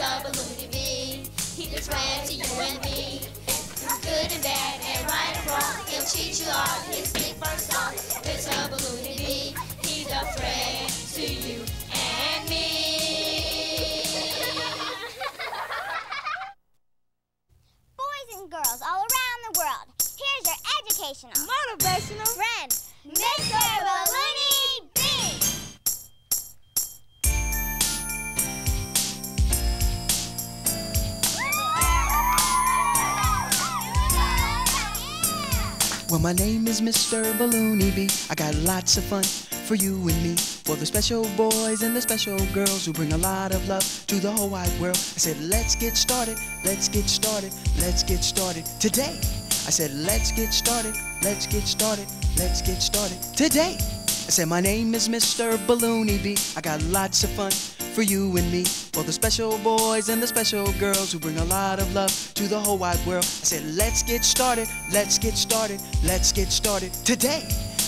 Mr. Balloney B. He just ran to you and me. Good and bad and right and wrong. He'll cheat you on his big first song. Mr. Balloney B. He's a friend to you and me. Boys and girls all around the world, here's your educational, motivational friend, Mr. Well, my name is Mr. Balloney B. I got lots of fun for you and me. For the special boys and the special girls who bring a lot of love to the whole wide world. I said, let's get started, let's get started, let's get started today. I said, let's get started, let's get started, let's get started today. I said, my name is Mr. Balloney B. I got lots of fun for you and me. For the special boys and the special girls who bring a lot of love to the whole wide world. I said, let's get started, let's get started, let's get started today.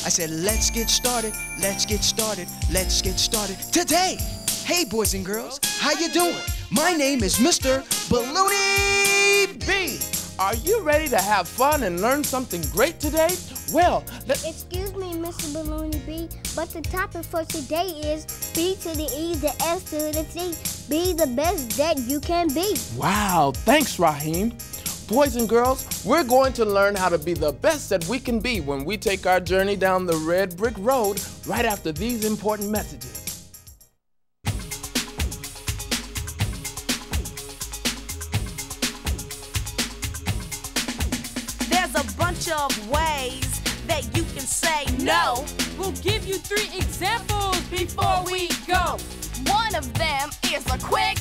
I said, let's get started, let's get started, let's get started today. Hey, boys and girls, how you doing? My name is Mr. Balloney B. Are you ready to have fun and learn something great today? Well, let Excuse me, Mr. Balloney B, but the topic for today is B to the E, the S to the T. Be the best that you can be. Wow, thanks, Raheem. Boys and girls, we're going to learn how to be the best that we can be when we take our journey down the red brick road right after these important messages. There's a bunch of ways that you can say no. We'll give you three examples before we go. One of them is a quick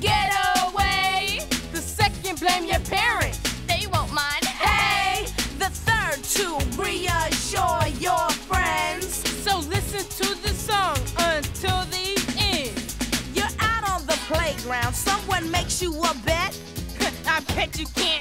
getaway. The second, blame your parents. They won't mind. Hey, the third to reassure your friends. So listen to the song until the end. You're out on the playground. Someone makes you a bet. I bet you can't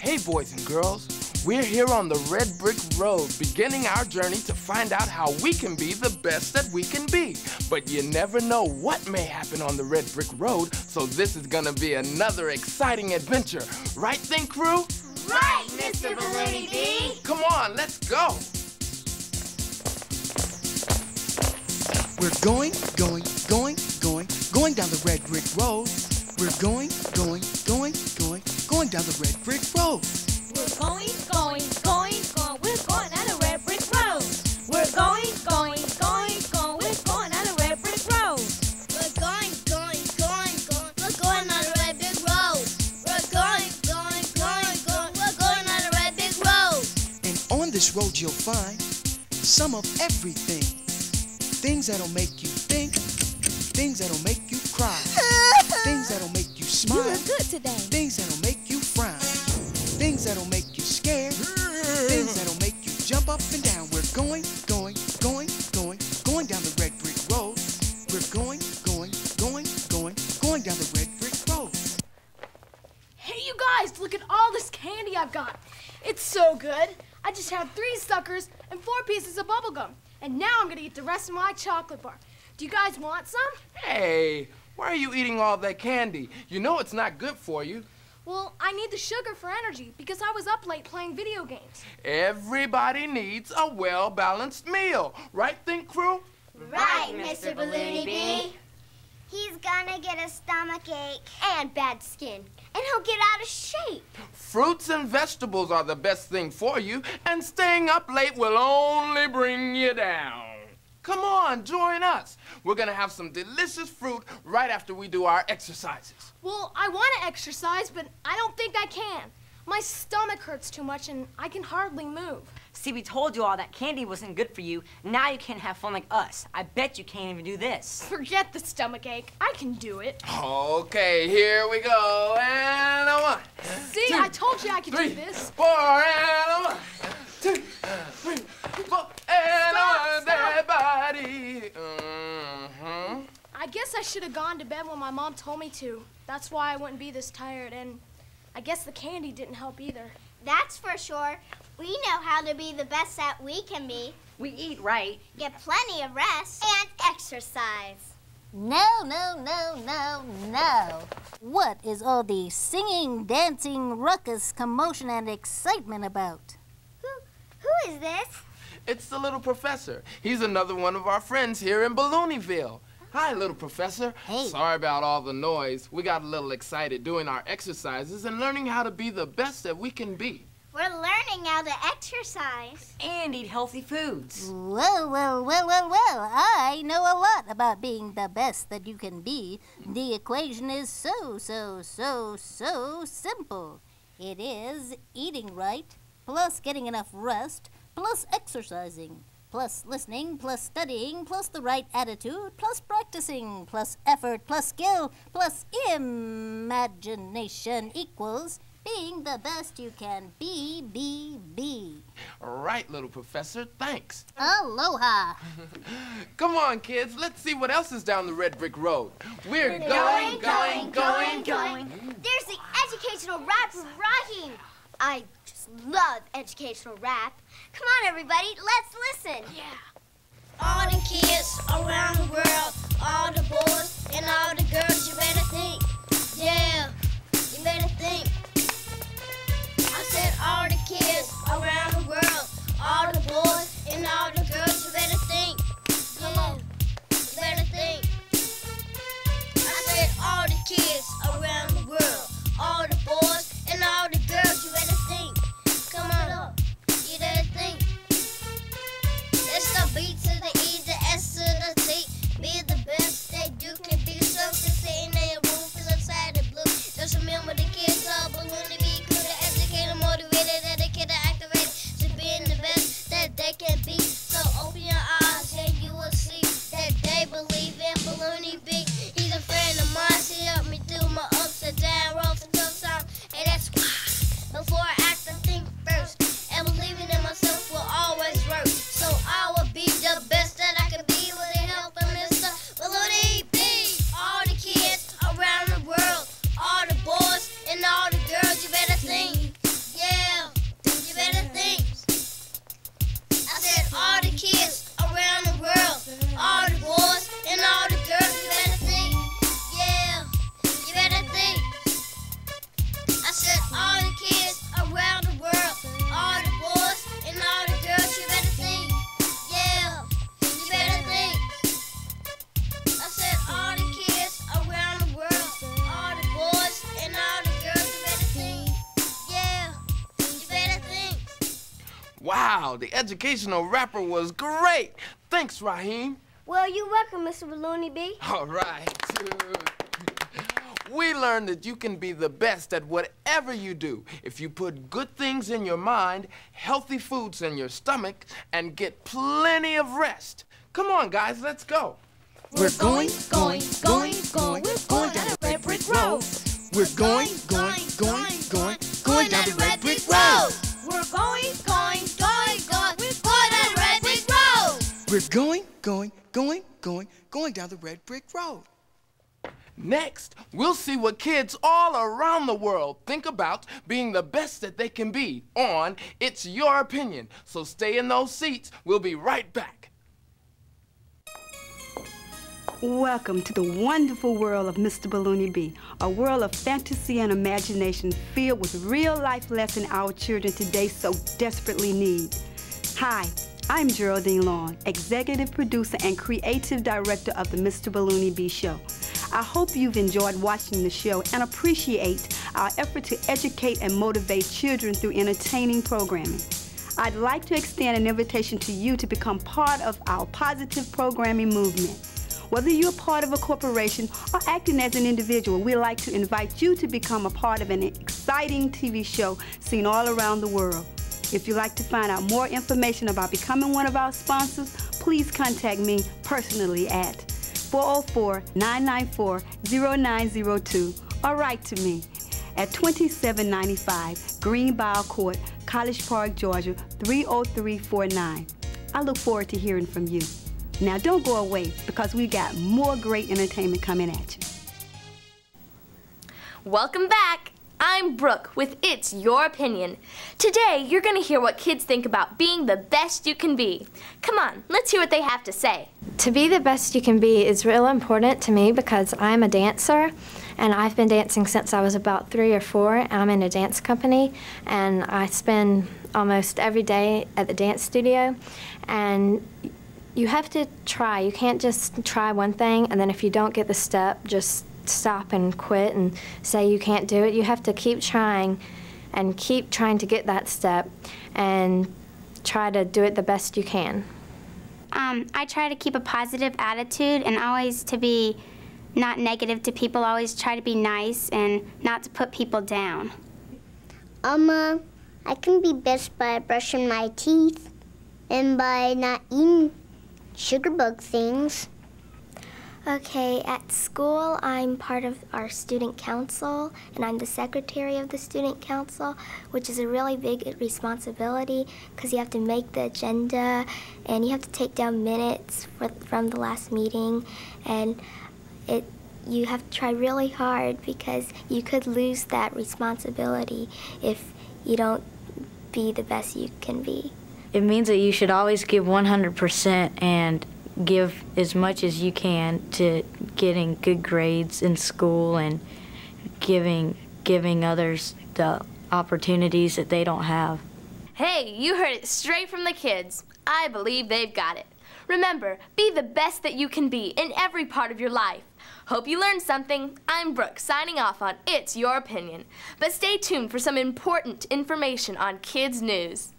Hey, boys and girls, We're here on the Red Brick Road, beginning our journey to find out how we can be the best that we can be. But you never know what may happen on the Red Brick Road, so this is gonna be another exciting adventure. Right, Think Crew? Right, Mr. Balloney B. Come on, let's go. We're going, going, going, going, going down the red brick road. We're going, going, going, going, going down the red brick road. We're going, going, going, going. We're going down the red brick road. We're going, going, going, going. We're going down the red brick road. We're going, going, going, going. We're going down the red brick road. We're going, going, going, going. We're going down the red brick road. And on this road you'll find some of everything. Things that'll make you think, things that'll make you cry, things that'll make you smile, You look good today. things that'll make you frown, things that'll make eat the rest of my chocolate bar. Do you guys want some? Hey, why are you eating all that candy? You know it's not good for you. Well, I need the sugar for energy because I was up late playing video games. Everybody needs a well balanced meal. Right, Think Crew? Right, Mr. Balloney B. He's gonna get a stomach ache. And bad skin. And he'll get out of shape. Fruits and vegetables are the best thing for you, and staying up late will only bring you down. Come on, join us. We're gonna have some delicious fruit right after we do our exercises. Well, I want to exercise, but I don't think I can. My stomach hurts too much and I can hardly move. See, we told you all that candy wasn't good for you. Now you can't have fun like us. I bet you can't even do this. Forget the stomach ache. I can do it. Okay, here we go. And a one, See, I told you I could three, do this. four, and a one, two, three, guess I should have gone to bed when my mom told me to. That's why I wouldn't be this tired, and I guess the candy didn't help either. That's for sure. We know how to be the best that we can be. We eat right. Get plenty of rest and exercise. No, no, no, no, no. What is all the singing, dancing, ruckus, commotion, and excitement about? Who, who is this? It's the little professor. He's another one of our friends here in Balloneyville. Hi, little professor. Hey. Sorry about all the noise. We got a little excited doing our exercises and learning how to be the best that we can be. We're learning how to exercise. And eat healthy foods. Well, well, well, well, well. I know a lot about being the best that you can be. The equation is so, so, so, so simple. It is eating right, plus getting enough rest, plus exercising, plus listening, plus studying, plus the right attitude, plus practicing, plus effort, plus skill, plus imagination equals being the best you can be, be, be. All right, little professor. Thanks. Aloha. Come on, kids. Let's see what else is down the red brick road. We're going, going, going, going, going. There's the educational rap from Raheem. I just love educational rap. Come on, everybody, let's listen. Yeah. All the kids around the world, all the boys and all the girls, you better think. Yeah, you better think. I said all the kids around Wow, the educational rapper was great. Thanks, Raheem. Well, you're welcome, Mr. Balloney B. All right. We learned that you can be the best at whatever you do if you put good things in your mind, healthy foods in your stomach, and get plenty of rest. Come on, guys, let's go. We're going, going, going, going, we're going down the red brick road. We're going, going, going, going, going down the red brick road. We're going, going, going, We're going, going, going, going, going down the red brick road. Next, we'll see what kids all around the world think about being the best that they can be on It's Your Opinion. So stay in those seats. We'll be right back. Welcome to the wonderful world of Mr. Balloney B, a world of fantasy and imagination filled with real life lessons our children today so desperately need. Hi, I'm Geraldine Long, executive producer and creative director of the Mr. Balloney B Show. I hope you've enjoyed watching the show and appreciate our effort to educate and motivate children through entertaining programming. I'd like to extend an invitation to you to become part of our positive programming movement. Whether you're part of a corporation or acting as an individual, we'd like to invite you to become a part of an exciting TV show seen all around the world. If you'd like to find out more information about becoming one of our sponsors, please contact me personally at 404-994-0902 or write to me at 2795 Greenbow Court, College Park, Georgia 30349. I look forward to hearing from you. Now don't go away because we got more great entertainment coming at you. Welcome back. I'm Brooke with It's Your Opinion. Today, you're going to hear what kids think about being the best you can be. Come on, let's hear what they have to say. To be the best you can be is real important to me because I'm a dancer and I've been dancing since I was about three or four. I'm in a dance company and I spend almost every day at the dance studio and you have to try. You can't just try one thing and then if you don't get the step, just stop and quit and say you can't do it. You have to keep trying and keep trying to get that step and try to do it the best you can. Um, I try to keep a positive attitude and always to be not negative to people, always try to be nice and not to put people down. Um, uh, I can be best by brushing my teeth and by not eating sugar bug things. Okay, at school, I'm part of our student council, and I'm the secretary of the student council, which is a really big responsibility because you have to make the agenda and you have to take down minutes for, from the last meeting, and it you have to try really hard because you could lose that responsibility if you don't be the best you can be. It means that you should always give 100% and give as much as you can to getting good grades in school and giving giving others the opportunities that they don't have. Hey, you heard it straight from the kids. I believe they've got it. Remember, be the best that you can be in every part of your life. Hope you learned something. I'm Brooke, signing off on It's Your Opinion. But stay tuned for some important information on Kids News.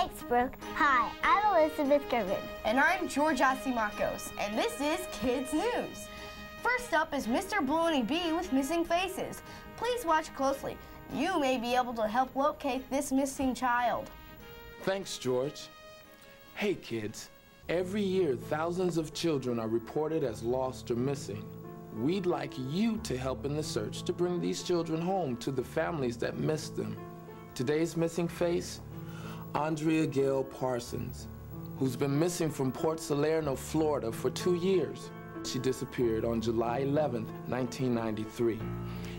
Thanks, Brooke. Hi, I'm Elizabeth Gervin. And I'm George Asimakos, and this is Kids News. First up is Mr. Balloney B with Missing Faces. Please watch closely. You may be able to help locate this missing child. Thanks, George. Hey, kids. Every year, thousands of children are reported as lost or missing. We'd like you to help in the search to bring these children home to the families that missed them. Today's missing face Andrea Gail Parsons, who's been missing from Port Salerno, Florida for two years. She disappeared on July 11, 1993.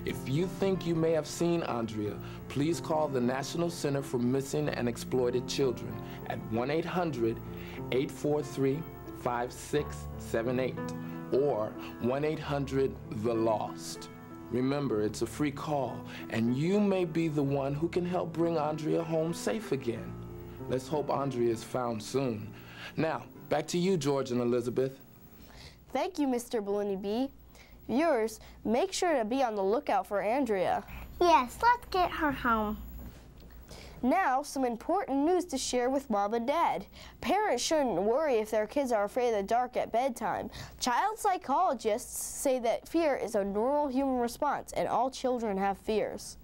If you think you may have seen Andrea, please call the National Center for Missing and Exploited Children at 1-800-843-5678 or 1-800-THE-LOST. Remember, it's a free call, and you may be the one who can help bring Andrea home safe again. Let's hope Andrea is found soon. Now, back to you, George and Elizabeth. Thank you, Mr. Balloney B. Viewers, make sure to be on the lookout for Andrea. Yes, let's get her home. Now, some important news to share with mom and dad. Parents shouldn't worry if their kids are afraid of the dark at bedtime. Child psychologists say that fear is a normal human response and all children have fears.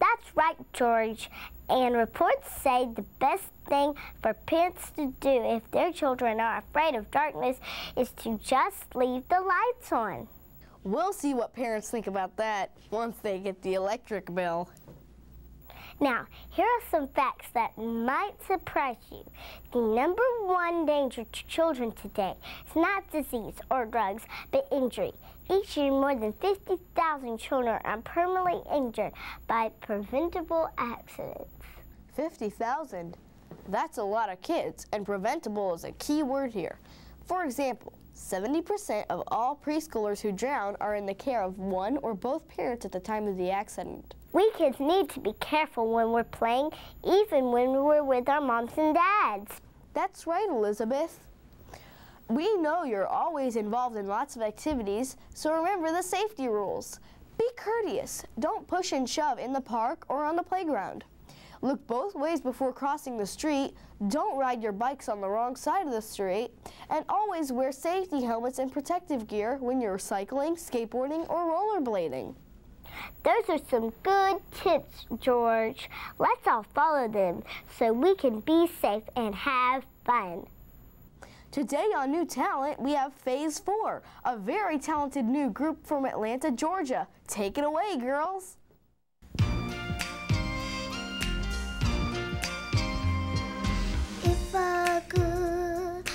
That's right, George. And reports say the best thing for parents to do if their children are afraid of darkness is to just leave the lights on. We'll see what parents think about that once they get the electric bill. Now, here are some facts that might surprise you. The number one danger to children today is not disease or drugs, but injury. Each year, more than 50,000 children are permanently injured by preventable accidents. 50,000? That's a lot of kids, and preventable is a key word here. For example, 70% of all preschoolers who drown are in the care of one or both parents at the time of the accident. We kids need to be careful when we're playing, even when we're with our moms and dads. That's right, Elizabeth. We know you're always involved in lots of activities, so remember the safety rules. Be courteous. Don't push and shove in the park or on the playground. Look both ways before crossing the street. Don't ride your bikes on the wrong side of the street. And always wear safety helmets and protective gear when you're cycling, skateboarding, or rollerblading. Those are some good tips, George. Let's all follow them so we can be safe and have fun. Today on New Talent, we have Phase 4, a very talented new group from Atlanta, Georgia. Take it away, girls. If I could,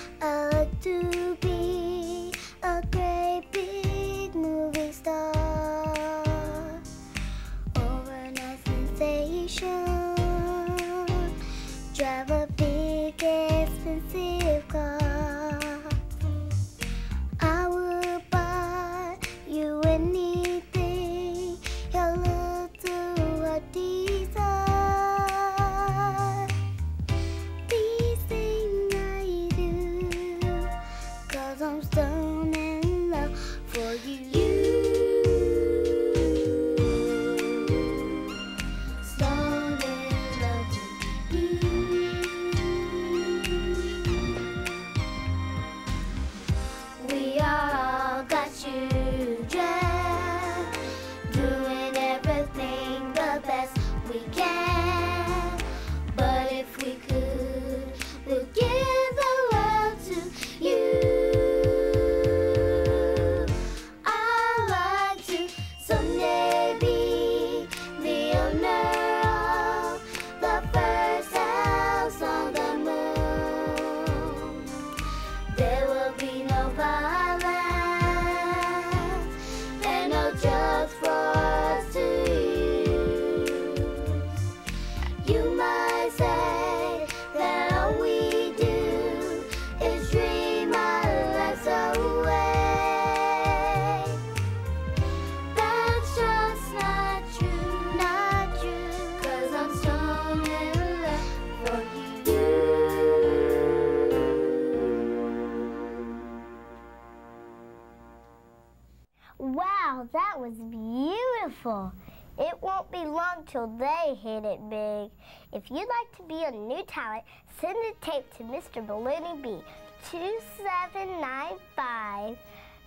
Long till they hit it big. If you'd like to be a new talent, send a tape to Mr. Balloney B, 2795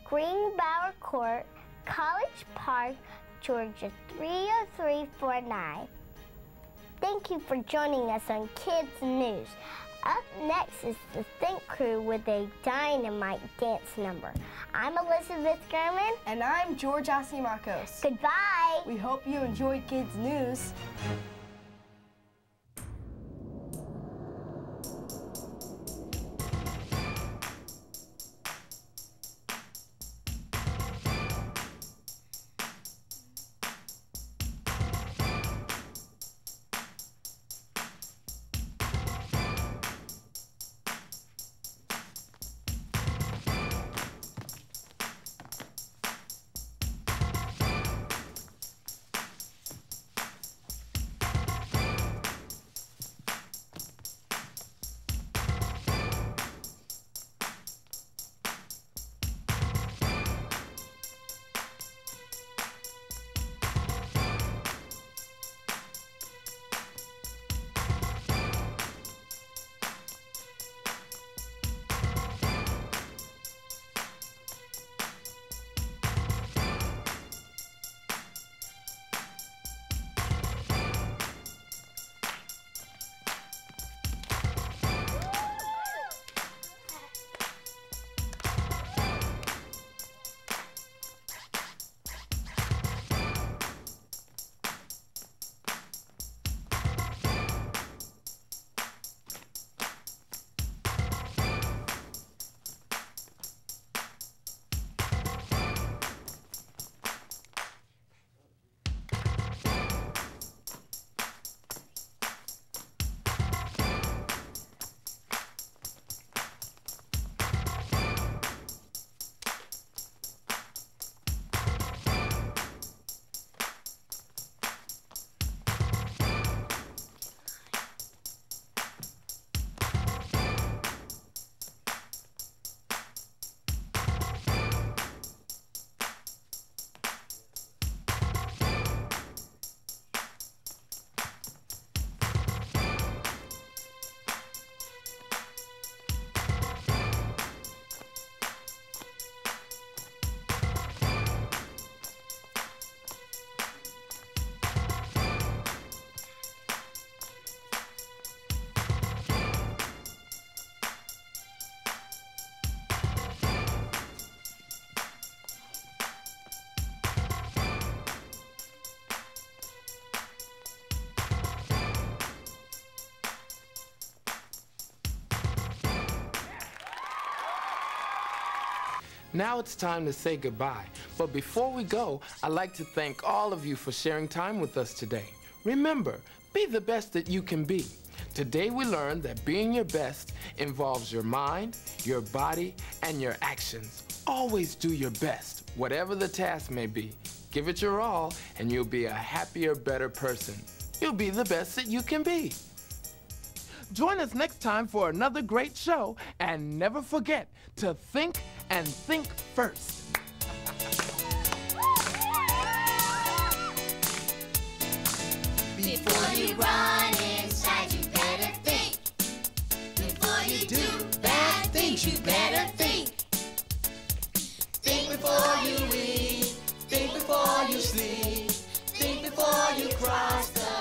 Greenbauer Court, College Park, Georgia 30349. Thank you for joining us on Kids News. Up next is the Think Crew with a dynamite dance number. I'm Elizabeth German. And I'm George Asimakos. Goodbye. We hope you enjoyed Kids News. Now it's time to say goodbye. But before we go, I'd like to thank all of you for sharing time with us today. Remember, be the best that you can be. Today we learned that being your best involves your mind, your body, and your actions. Always do your best, whatever the task may be. Give it your all, and you'll be a happier, better person. You'll be the best that you can be. Join us next time for another great show, and never forget to think and think first. Before you run inside, you better think. Before you do bad things, you better think. Think before you eat. Think before you sleep. Think before you cross the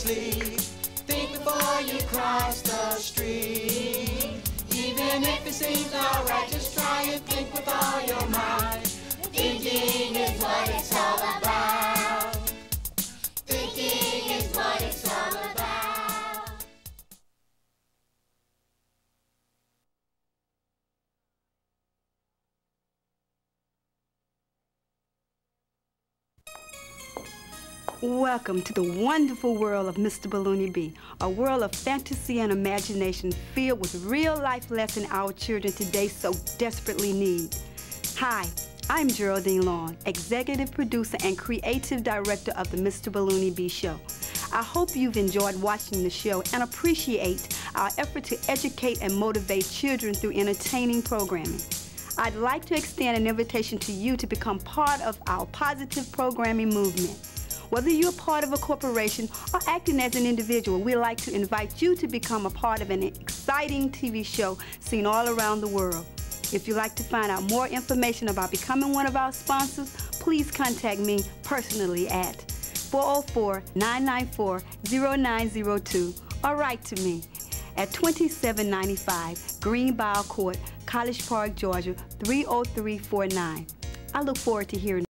sleep. Think before you cross the street. Even if it seems alright, just try and think with all your mind. Welcome to the wonderful world of Mr. Balloney B, a world of fantasy and imagination filled with real life lessons our children today so desperately need. Hi, I'm Geraldine Long, executive producer and creative director of the Mr. Balloney B Show. I hope you've enjoyed watching the show and appreciate our effort to educate and motivate children through entertaining programming. I'd like to extend an invitation to you to become part of our positive programming movement. Whether you're part of a corporation or acting as an individual, we'd like to invite you to become a part of an exciting TV show seen all around the world. If you'd like to find out more information about becoming one of our sponsors, please contact me personally at 404-994-0902 or write to me at 2795 Greenbow Court, College Park, Georgia 30349. I look forward to hearing